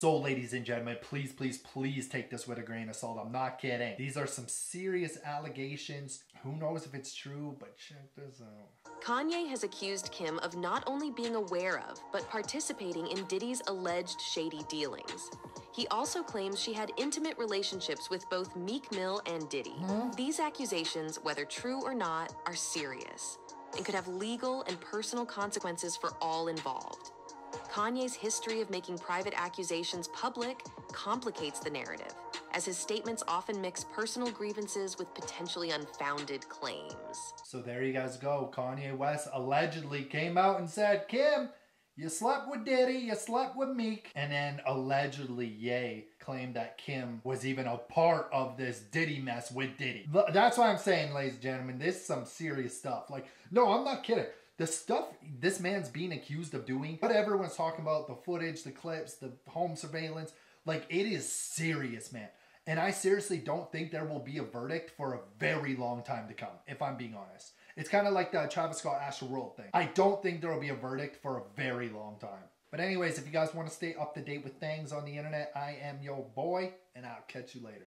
So, ladies and gentlemen, please, please, please take this with a grain of salt. I'm not kidding. These are some serious allegations. Who knows if it's true, but check this out. Kanye has accused Kim of not only being aware of, but participating in Diddy's alleged shady dealings. He also claims she had intimate relationships with both Meek Mill and Diddy. Hmm? These accusations, whether true or not, are serious and could have legal and personal consequences for all involved. Kanye's history of making private accusations public complicates the narrative, as his statements often mix personal grievances with potentially unfounded claims. So there you guys go. Kanye West allegedly came out and said, Kim, you slept with Diddy, you slept with Meek. And then allegedly Ye claimed that Kim was even a part of this Diddy mess with Diddy. That's why I'm saying, ladies and gentlemen, this is some serious stuff. Like, no, I'm not kidding. The stuff this man's being accused of doing, what everyone's talking about, the footage, the clips, the home surveillance, like it is serious, man. And I seriously don't think there will be a verdict for a very long time to come, if I'm being honest. It's kind of like the Travis Scott Astroworld thing. I don't think there will be a verdict for a very long time. But anyways, if you guys want to stay up to date with things on the internet, I am your boy, and I'll catch you later.